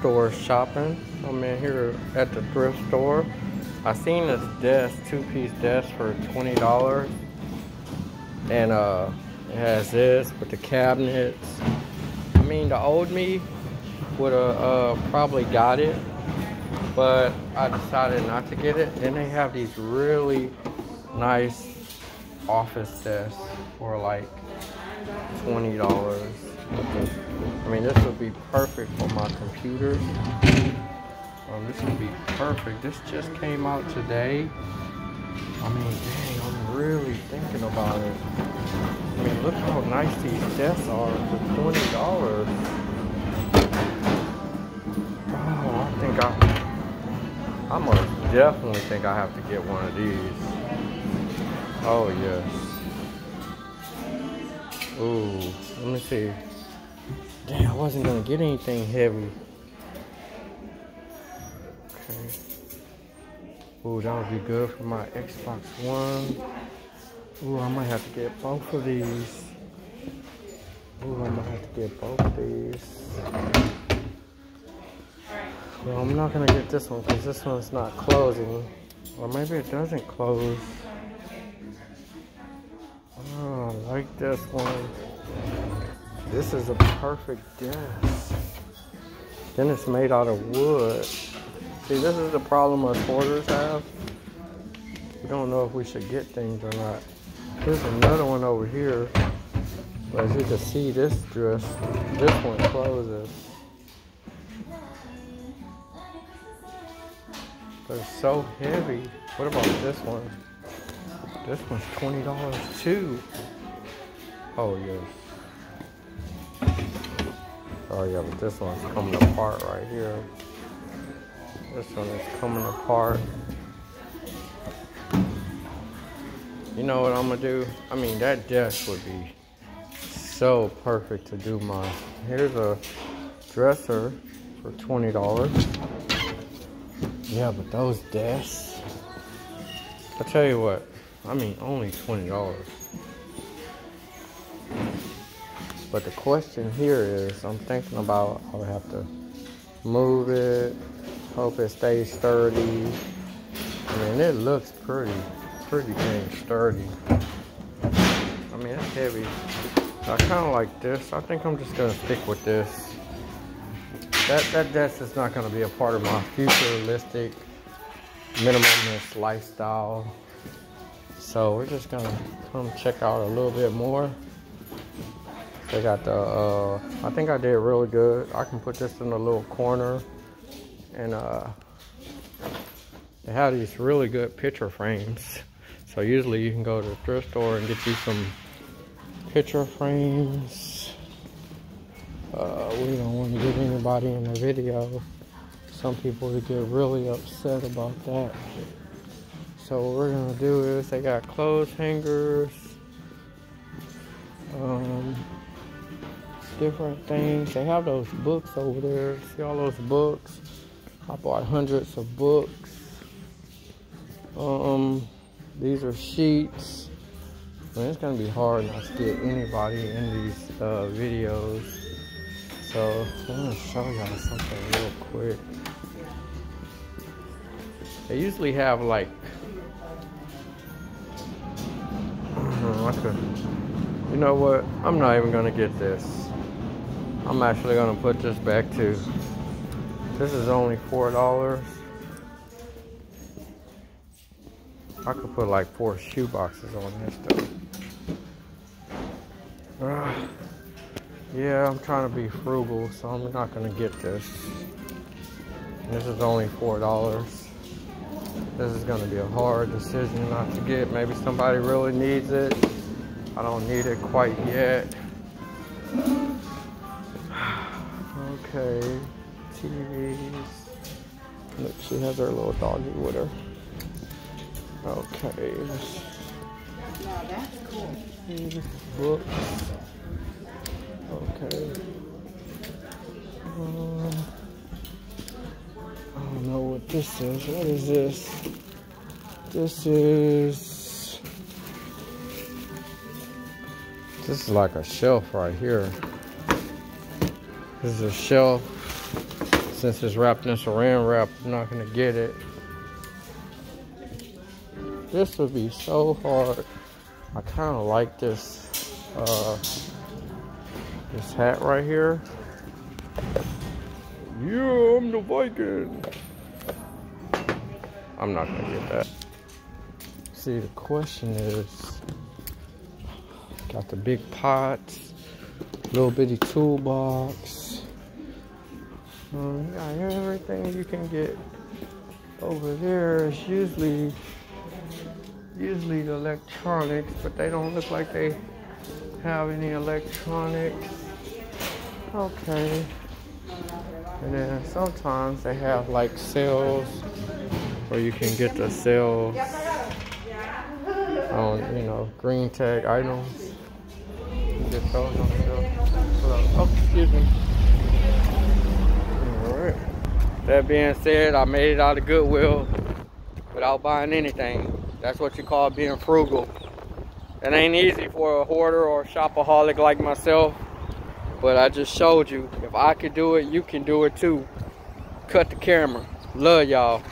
store shopping. I'm in here at the thrift store. I seen this desk, two-piece desk for twenty dollars, and uh, it has this with the cabinets. I mean, the old me would have uh, probably got it, but I decided not to get it. Then they have these really nice office desks for like twenty dollars. I mean, this would be perfect for my computer. Um, this would be perfect. This just came out today. I mean, dang, I'm really thinking about it. I mean, look how nice these desks are for $20. Oh, I think I, I most definitely think I have to get one of these. Oh, yes. Ooh, let me see. Dang, I wasn't gonna get anything heavy. Okay. Ooh, that would be good for my Xbox One. Ooh, I might have to get both of these. Ooh, I might have to get both of these. Well, I'm not gonna get this one because this one's not closing. Or maybe it doesn't close. Oh, I like this one. This is a perfect desk. Then it's made out of wood. See, this is the problem us hoarders have. We don't know if we should get things or not. There's another one over here. But as you can see, this dress, this one closes. It's so heavy. What about this one? This one's $20 too. Oh, yes. Oh yeah, but this one's coming apart right here. This one is coming apart. You know what I'm gonna do? I mean, that desk would be so perfect to do my. Here's a dresser for $20. Yeah, but those desks. I tell you what, I mean, only $20. But the question here is, I'm thinking about I would have to move it, hope it stays sturdy. I mean, it looks pretty, pretty dang sturdy. I mean, it's heavy. I kind of like this. I think I'm just gonna stick with this. That that desk is not gonna be a part of my futuristic minimalist lifestyle. So we're just gonna come check out a little bit more. They got the, uh, I think I did really good. I can put this in a little corner. And uh, they have these really good picture frames. So usually you can go to the thrift store and get you some picture frames. Uh, we don't want to get anybody in the video. Some people would get really upset about that. So what we're gonna do is they got clothes hangers. Um, different things. They have those books over there. See all those books? I bought hundreds of books. Um, these are sheets. Man, it's gonna be hard not to get anybody in these uh, videos. So I'm gonna show y'all something real quick. They usually have like you know what? I'm not even gonna get this. I'm actually gonna put this back too. This is only four dollars. I could put like four shoe boxes on this though. Uh, yeah, I'm trying to be frugal, so I'm not gonna get this. This is only four dollars. This is gonna be a hard decision not to get. Maybe somebody really needs it. I don't need it quite yet. Okay, TVs. Look, she has her little doggy with her. Okay. Now that's cool. Books. Okay. Uh, I don't know what this is. What is this? This is. This is like a shelf right here. This is a shelf since it's wrapped in saran wrap, I'm not gonna get it. This would be so hard. I kind of like this, uh, this hat right here. Yeah, I'm the Viking. I'm not gonna get that. See, the question is, got the big pots, little bitty toolbox. Um, got everything you can get over there is usually usually the electronics, but they don't look like they have any electronics. Okay. And then sometimes they have like sales where you can get the sales on, you know, green tag items. Get those on sale. Oh, excuse me. That being said, I made it out of Goodwill without buying anything. That's what you call being frugal. It ain't easy for a hoarder or a shopaholic like myself, but I just showed you. If I could do it, you can do it too. Cut the camera. Love y'all.